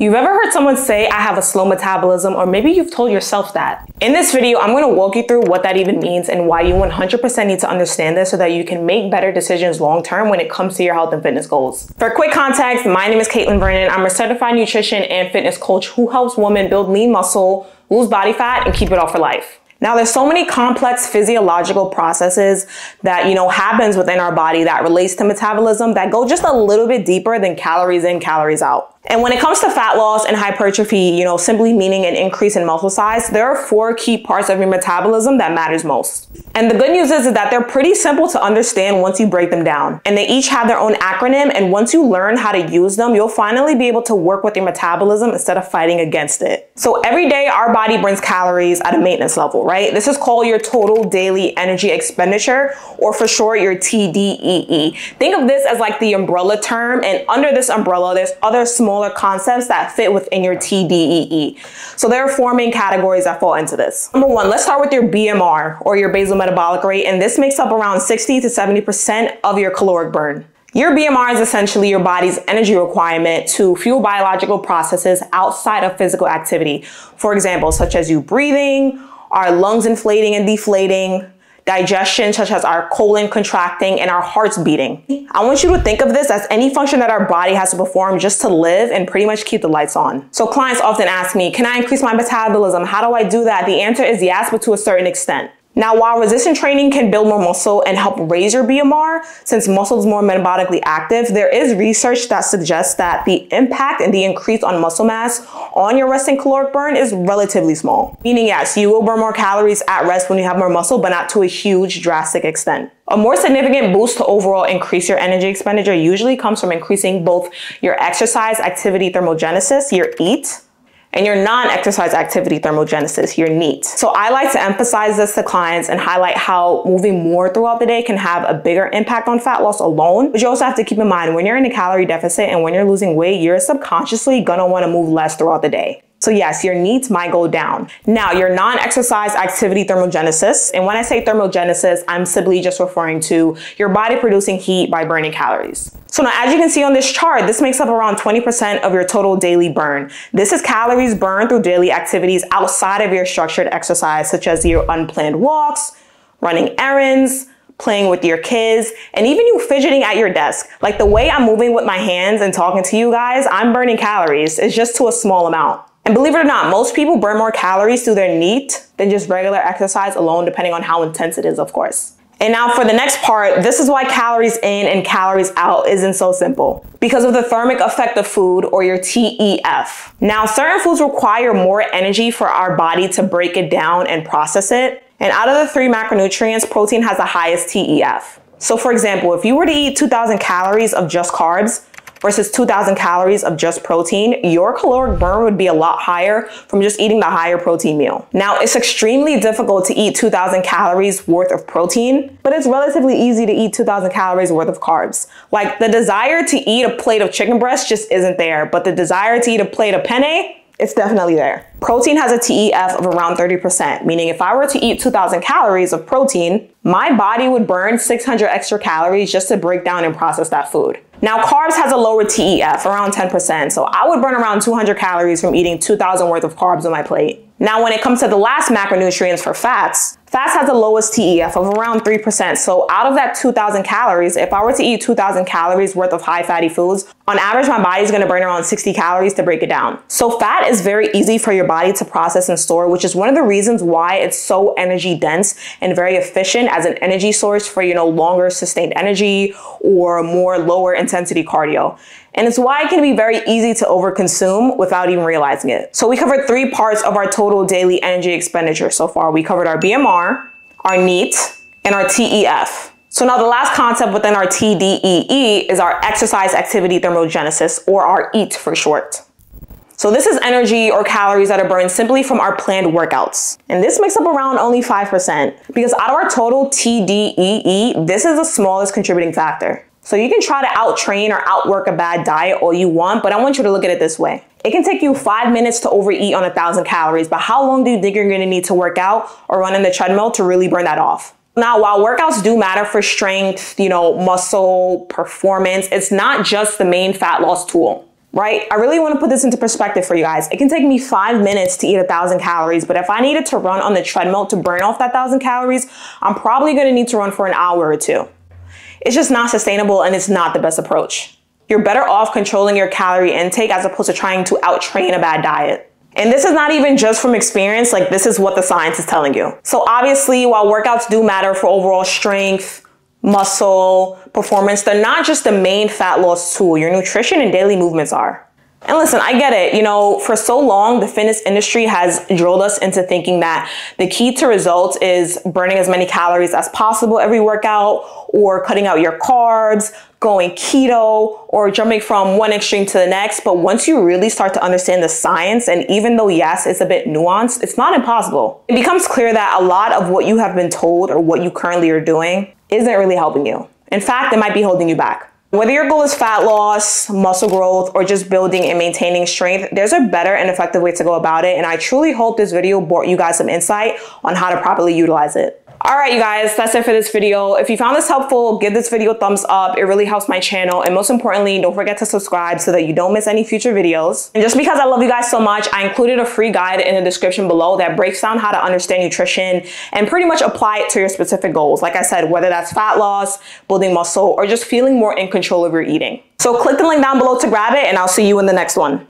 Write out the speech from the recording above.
You've ever heard someone say, I have a slow metabolism, or maybe you've told yourself that. In this video, I'm gonna walk you through what that even means and why you 100% need to understand this so that you can make better decisions long term when it comes to your health and fitness goals. For quick context, my name is Caitlin Vernon. I'm a certified nutrition and fitness coach who helps women build lean muscle, lose body fat, and keep it off for life. Now there's so many complex physiological processes that, you know, happens within our body that relates to metabolism that go just a little bit deeper than calories in, calories out. And when it comes to fat loss and hypertrophy, you know, simply meaning an increase in muscle size, there are four key parts of your metabolism that matters most. And the good news is, is that they're pretty simple to understand once you break them down. And they each have their own acronym. And once you learn how to use them, you'll finally be able to work with your metabolism instead of fighting against it. So every day our body burns calories at a maintenance level, right? This is called your total daily energy expenditure, or for short, your TDEE. Think of this as like the umbrella term. And under this umbrella, there's other smaller concepts that fit within your TDEE. So there are four main categories that fall into this. Number one, let's start with your BMR or your basal metabolic rate. And this makes up around 60 to 70% of your caloric burn. Your BMR is essentially your body's energy requirement to fuel biological processes outside of physical activity. For example, such as you breathing, our lungs inflating and deflating, digestion, such as our colon contracting and our hearts beating. I want you to think of this as any function that our body has to perform just to live and pretty much keep the lights on. So clients often ask me, can I increase my metabolism? How do I do that? The answer is yes, but to a certain extent. Now, while resistance training can build more muscle and help raise your BMR, since muscle is more metabolically active, there is research that suggests that the impact and the increase on muscle mass on your resting caloric burn is relatively small. Meaning, yes, you will burn more calories at rest when you have more muscle, but not to a huge drastic extent. A more significant boost to overall increase your energy expenditure usually comes from increasing both your exercise activity thermogenesis, your EAT, and your non-exercise activity thermogenesis, your NEAT. So I like to emphasize this to clients and highlight how moving more throughout the day can have a bigger impact on fat loss alone. But you also have to keep in mind when you're in a calorie deficit and when you're losing weight, you're subconsciously gonna wanna move less throughout the day. So yes, your needs might go down. Now, your non-exercise activity thermogenesis, and when I say thermogenesis, I'm simply just referring to your body producing heat by burning calories. So now, as you can see on this chart, this makes up around 20% of your total daily burn. This is calories burned through daily activities outside of your structured exercise, such as your unplanned walks, running errands, playing with your kids, and even you fidgeting at your desk. Like the way I'm moving with my hands and talking to you guys, I'm burning calories. It's just to a small amount. And believe it or not, most people burn more calories through their NEAT than just regular exercise alone, depending on how intense it is, of course. And now for the next part, this is why calories in and calories out isn't so simple. Because of the thermic effect of food or your TEF. Now, certain foods require more energy for our body to break it down and process it. And out of the three macronutrients, protein has the highest TEF. So for example, if you were to eat 2000 calories of just carbs, versus 2000 calories of just protein, your caloric burn would be a lot higher from just eating the higher protein meal. Now, it's extremely difficult to eat 2000 calories worth of protein, but it's relatively easy to eat 2000 calories worth of carbs. Like the desire to eat a plate of chicken breast just isn't there, but the desire to eat a plate of penne, it's definitely there. Protein has a TEF of around 30%, meaning if I were to eat 2000 calories of protein, my body would burn 600 extra calories just to break down and process that food. Now, carbs has a lower TEF, around 10%, so I would burn around 200 calories from eating 2,000 worth of carbs on my plate. Now, when it comes to the last macronutrients for fats, fats has the lowest TEF of around 3%. So out of that 2,000 calories, if I were to eat 2,000 calories worth of high fatty foods, on average, my body is gonna burn around 60 calories to break it down. So fat is very easy for your body to process and store, which is one of the reasons why it's so energy dense and very efficient as an energy source for, you know, longer sustained energy or more lower intensity cardio. And it's why it can be very easy to overconsume without even realizing it. So we covered three parts of our total daily energy expenditure so far. We covered our BMR, our NEAT, and our TEF. So now the last concept within our TDEE is our exercise activity thermogenesis, or our EAT for short. So this is energy or calories that are burned simply from our planned workouts. And this makes up around only 5% because out of our total TDEE, this is the smallest contributing factor. So you can try to out train or outwork a bad diet all you want, but I want you to look at it this way. It can take you five minutes to overeat on a thousand calories, but how long do you think you're gonna need to work out or run in the treadmill to really burn that off? Now, while workouts do matter for strength, you know, muscle performance, it's not just the main fat loss tool. right? I really want to put this into perspective for you guys. It can take me five minutes to eat a thousand calories, but if I needed to run on the treadmill to burn off that thousand calories, I'm probably going to need to run for an hour or two. It's just not sustainable and it's not the best approach. You're better off controlling your calorie intake as opposed to trying to outtrain a bad diet. And this is not even just from experience, like this is what the science is telling you. So obviously, while workouts do matter for overall strength, muscle, performance, they're not just the main fat loss tool. Your nutrition and daily movements are. And listen, I get it. You know, for so long, the fitness industry has drilled us into thinking that the key to results is burning as many calories as possible every workout, or cutting out your carbs, going keto, or jumping from one extreme to the next. But once you really start to understand the science, and even though, yes, it's a bit nuanced, it's not impossible. It becomes clear that a lot of what you have been told or what you currently are doing isn't really helping you. In fact, it might be holding you back. Whether your goal is fat loss, muscle growth, or just building and maintaining strength, there's a better and effective way to go about it. And I truly hope this video brought you guys some insight on how to properly utilize it. All right, you guys, that's it for this video. If you found this helpful, give this video a thumbs up. It really helps my channel. And most importantly, don't forget to subscribe so that you don't miss any future videos. And just because I love you guys so much, I included a free guide in the description below that breaks down how to understand nutrition and pretty much apply it to your specific goals. Like I said, whether that's fat loss, building muscle, or just feeling more in control of your eating. So click the link down below to grab it and I'll see you in the next one.